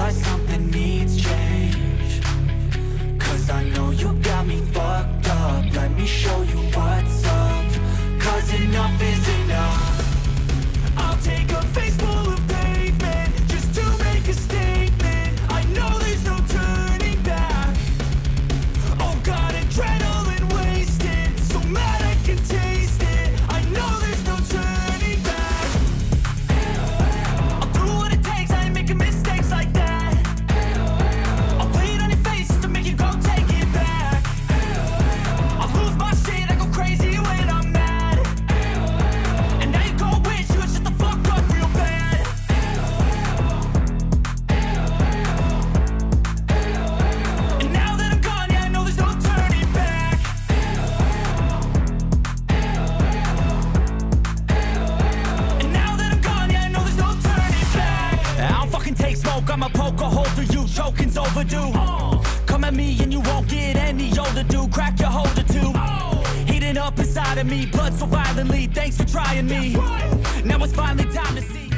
realize something I'ma poke a hole through you, choking's overdue. Come at me and you won't get any older, dude. Crack your holder too. Heating up inside of me, blood so violently. Thanks for trying me. Now it's finally time to see.